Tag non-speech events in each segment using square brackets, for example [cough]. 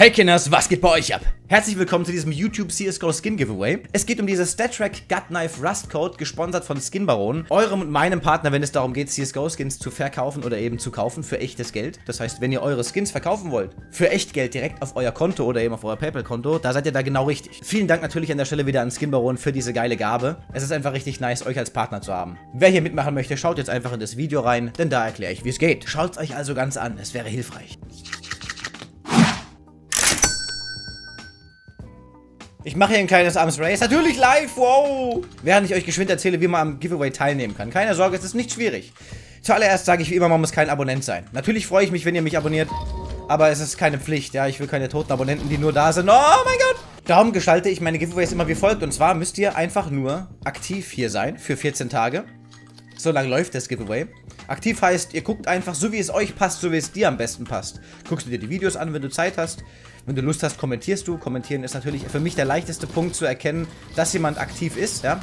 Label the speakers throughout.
Speaker 1: Hey Kinders, was geht bei euch ab? Herzlich willkommen zu diesem YouTube CSGO Skin Giveaway. Es geht um diese StatTrack Gut Knife Rust Code, gesponsert von Skin Baron, eurem und meinem Partner, wenn es darum geht, CSGO Skins zu verkaufen oder eben zu kaufen für echtes Geld. Das heißt, wenn ihr eure Skins verkaufen wollt, für echt Geld direkt auf euer Konto oder eben auf euer PayPal-Konto, da seid ihr da genau richtig. Vielen Dank natürlich an der Stelle wieder an Skin Baron für diese geile Gabe. Es ist einfach richtig nice, euch als Partner zu haben. Wer hier mitmachen möchte, schaut jetzt einfach in das Video rein, denn da erkläre ich, wie es geht. Schaut es euch also ganz an, es wäre hilfreich. Ich mache hier ein kleines Arms Race. Natürlich live, wow! Während ich euch geschwind erzähle, wie man am Giveaway teilnehmen kann. Keine Sorge, es ist nicht schwierig. Zuallererst sage ich wie immer, man muss kein Abonnent sein. Natürlich freue ich mich, wenn ihr mich abonniert, aber es ist keine Pflicht, ja. Ich will keine toten Abonnenten, die nur da sind. Oh mein Gott! Darum gestalte ich meine Giveaways immer wie folgt. Und zwar müsst ihr einfach nur aktiv hier sein für 14 Tage. So lange läuft das Giveaway. Aktiv heißt, ihr guckt einfach so, wie es euch passt, so wie es dir am besten passt. Guckst du dir die Videos an, wenn du Zeit hast. Wenn du Lust hast, kommentierst du. Kommentieren ist natürlich für mich der leichteste Punkt zu erkennen, dass jemand aktiv ist, ja.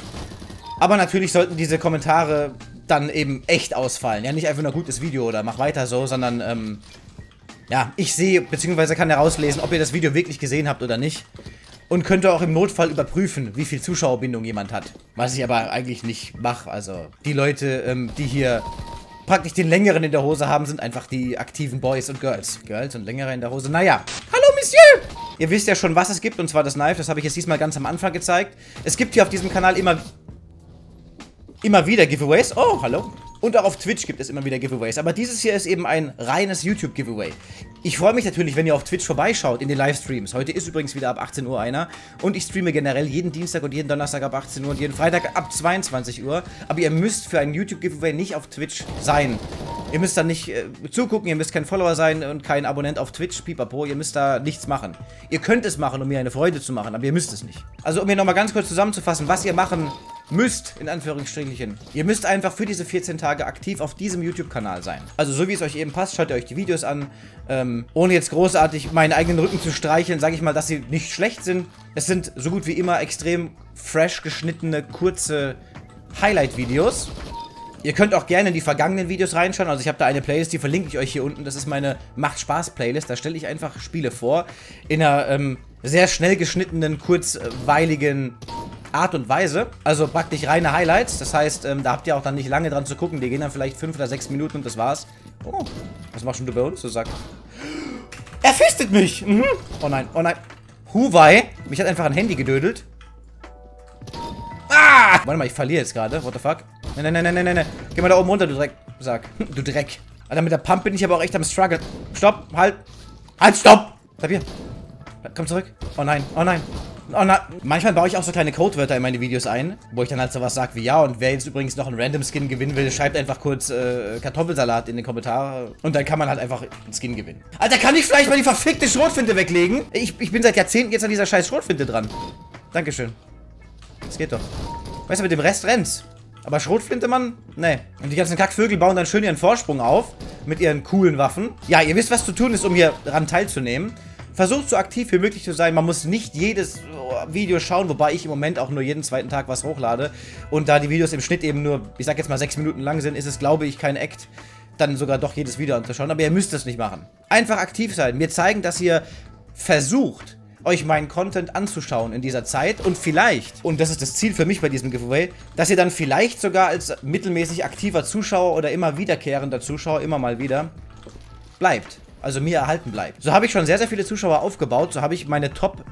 Speaker 1: Aber natürlich sollten diese Kommentare dann eben echt ausfallen. Ja, nicht einfach nur gutes Video oder mach weiter so, sondern, ähm, ja, ich sehe, beziehungsweise kann herauslesen, ob ihr das Video wirklich gesehen habt oder nicht. Und könnte auch im Notfall überprüfen, wie viel Zuschauerbindung jemand hat. Was ich aber eigentlich nicht mache. Also, die Leute, ähm, die hier praktisch den längeren in der Hose haben, sind einfach die aktiven Boys und Girls. Girls und längere in der Hose. Naja. Hallo, Monsieur! Ihr wisst ja schon, was es gibt, und zwar das Knife. Das habe ich jetzt diesmal ganz am Anfang gezeigt. Es gibt hier auf diesem Kanal immer... Immer wieder Giveaways. Oh, hallo. Und auch auf Twitch gibt es immer wieder Giveaways. Aber dieses hier ist eben ein reines YouTube-Giveaway. Ich freue mich natürlich, wenn ihr auf Twitch vorbeischaut in den Livestreams. Heute ist übrigens wieder ab 18 Uhr einer. Und ich streame generell jeden Dienstag und jeden Donnerstag ab 18 Uhr und jeden Freitag ab 22 Uhr. Aber ihr müsst für ein YouTube-Giveaway nicht auf Twitch sein. Ihr müsst da nicht äh, zugucken, ihr müsst kein Follower sein und kein Abonnent auf Twitch, pipapo. Ihr müsst da nichts machen. Ihr könnt es machen, um mir eine Freude zu machen, aber ihr müsst es nicht. Also um hier nochmal ganz kurz zusammenzufassen, was ihr machen müsst, in Anführungsstrichen. Ihr müsst einfach für diese 14 Tage aktiv auf diesem YouTube-Kanal sein. Also so wie es euch eben passt, schaut ihr euch die Videos an. Ähm, ohne jetzt großartig meinen eigenen Rücken zu streicheln, sage ich mal, dass sie nicht schlecht sind. Es sind so gut wie immer extrem fresh geschnittene, kurze Highlight-Videos. Ihr könnt auch gerne in die vergangenen Videos reinschauen. Also ich habe da eine Playlist, die verlinke ich euch hier unten. Das ist meine Macht Spaß Playlist. Da stelle ich einfach Spiele vor. In einer ähm, sehr schnell geschnittenen, kurzweiligen Art und Weise. Also praktisch reine Highlights. Das heißt, ähm, da habt ihr auch dann nicht lange dran zu gucken. Die gehen dann vielleicht fünf oder sechs Minuten und das war's. Oh, was machst du bei uns? Du sagst. Er fistet mich! Mhm. Oh nein, oh nein. Huwei. Mich hat einfach ein Handy gedödelt. Ah! Warte mal, ich verliere jetzt gerade. What the fuck? Nein, nein, nein, nein, nein, nein. Geh mal da oben runter, du Dreck. Sag. [laughs] Du Dreck. Alter, mit der Pump bin ich aber auch echt am Struggle. Stopp, halt. Halt, stopp! Bleib hier. Komm zurück. Oh nein, oh nein. Oh nein. Manchmal baue ich auch so kleine Codewörter in meine Videos ein, wo ich dann halt sowas sage wie ja und wer jetzt übrigens noch einen Random Skin gewinnen will, schreibt einfach kurz äh, Kartoffelsalat in den Kommentare und dann kann man halt einfach einen Skin gewinnen. Alter, kann ich vielleicht mal die verfickte Schrotfinte weglegen? Ich, ich bin seit Jahrzehnten jetzt an dieser scheiß Schrotfinte dran. Dankeschön. Das geht doch. Weißt du, mit dem Rest rennt's. Aber Schrotflinte, Mann? Nee. Und die ganzen Kackvögel bauen dann schön ihren Vorsprung auf. Mit ihren coolen Waffen. Ja, ihr wisst, was zu tun ist, um hier dran teilzunehmen. Versucht so aktiv wie möglich zu sein. Man muss nicht jedes Video schauen, wobei ich im Moment auch nur jeden zweiten Tag was hochlade. Und da die Videos im Schnitt eben nur, ich sag jetzt mal, sechs Minuten lang sind, ist es, glaube ich, kein Act, dann sogar doch jedes Video anzuschauen. Aber ihr müsst es nicht machen. Einfach aktiv sein. Mir zeigen, dass ihr versucht, euch meinen Content anzuschauen in dieser Zeit und vielleicht, und das ist das Ziel für mich bei diesem Giveaway, dass ihr dann vielleicht sogar als mittelmäßig aktiver Zuschauer oder immer wiederkehrender Zuschauer immer mal wieder bleibt. Also mir erhalten bleibt. So habe ich schon sehr, sehr viele Zuschauer aufgebaut. So habe ich meine Top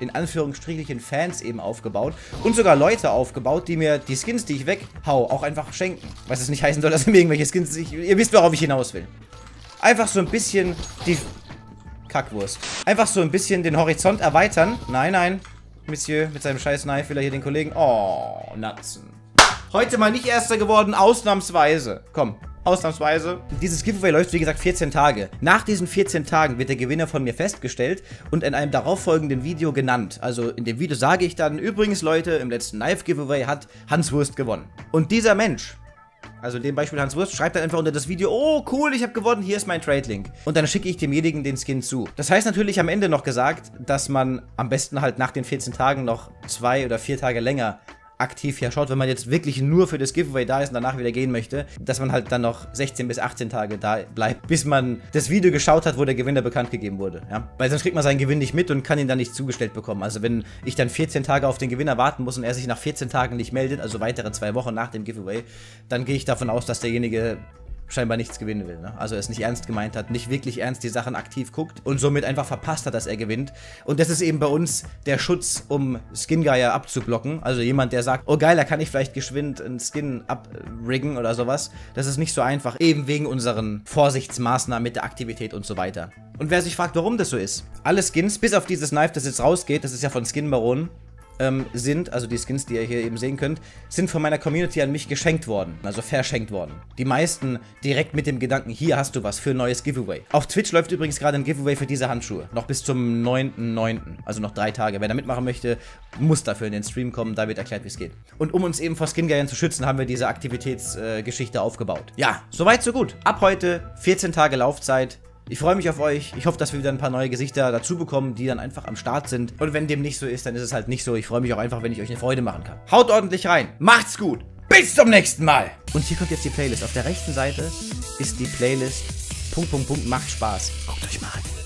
Speaker 1: in Anführungsstrichen Fans eben aufgebaut und sogar Leute aufgebaut, die mir die Skins, die ich weghau, auch einfach schenken. Was es nicht heißen soll, dass mir irgendwelche Skins... Ich, ihr wisst, worauf ich hinaus will. Einfach so ein bisschen die Kackwurst. Einfach so ein bisschen den Horizont erweitern. Nein, nein. Monsieur mit seinem scheiß Knife will er hier den Kollegen... Oh, Natzen. Heute mal nicht Erster geworden, ausnahmsweise. Komm, ausnahmsweise. Dieses Giveaway läuft, wie gesagt, 14 Tage. Nach diesen 14 Tagen wird der Gewinner von mir festgestellt und in einem darauffolgenden Video genannt. Also in dem Video sage ich dann, übrigens Leute, im letzten Knife-Giveaway hat Hans Wurst gewonnen. Und dieser Mensch also in dem Beispiel Hans Wurst, schreibt dann einfach unter das Video, oh cool, ich habe gewonnen, hier ist mein Trade-Link. Und dann schicke ich demjenigen den Skin zu. Das heißt natürlich am Ende noch gesagt, dass man am besten halt nach den 14 Tagen noch zwei oder vier Tage länger aktiv hier schaut, wenn man jetzt wirklich nur für das Giveaway da ist und danach wieder gehen möchte, dass man halt dann noch 16 bis 18 Tage da bleibt, bis man das Video geschaut hat, wo der Gewinner bekannt gegeben wurde. Ja? Weil sonst kriegt man seinen Gewinn nicht mit und kann ihn dann nicht zugestellt bekommen. Also wenn ich dann 14 Tage auf den Gewinner warten muss und er sich nach 14 Tagen nicht meldet, also weitere zwei Wochen nach dem Giveaway, dann gehe ich davon aus, dass derjenige scheinbar nichts gewinnen will. Ne? Also es nicht ernst gemeint hat, nicht wirklich ernst die Sachen aktiv guckt und somit einfach verpasst hat, dass er gewinnt. Und das ist eben bei uns der Schutz, um Skin-Geier abzublocken. Also jemand, der sagt, oh geil, da kann ich vielleicht geschwind einen Skin abriggen oder sowas. Das ist nicht so einfach, eben wegen unseren Vorsichtsmaßnahmen mit der Aktivität und so weiter. Und wer sich fragt, warum das so ist, alle Skins, bis auf dieses Knife, das jetzt rausgeht, das ist ja von Skin Baron, ähm, sind, also die Skins, die ihr hier eben sehen könnt, sind von meiner Community an mich geschenkt worden, also verschenkt worden. Die meisten direkt mit dem Gedanken, hier hast du was für ein neues Giveaway. Auf Twitch läuft übrigens gerade ein Giveaway für diese Handschuhe, noch bis zum 9.9., also noch drei Tage. Wer da mitmachen möchte, muss dafür in den Stream kommen, da wird erklärt, wie es geht. Und um uns eben vor Skin zu schützen, haben wir diese Aktivitätsgeschichte äh, aufgebaut. Ja, soweit so gut. Ab heute 14 Tage Laufzeit. Ich freue mich auf euch. Ich hoffe, dass wir wieder ein paar neue Gesichter dazu bekommen, die dann einfach am Start sind. Und wenn dem nicht so ist, dann ist es halt nicht so. Ich freue mich auch einfach, wenn ich euch eine Freude machen kann. Haut ordentlich rein. Macht's gut. Bis zum nächsten Mal. Und hier kommt jetzt die Playlist. Auf der rechten Seite ist die Playlist Punkt, Punkt, Punkt, macht Spaß. Guckt euch mal an.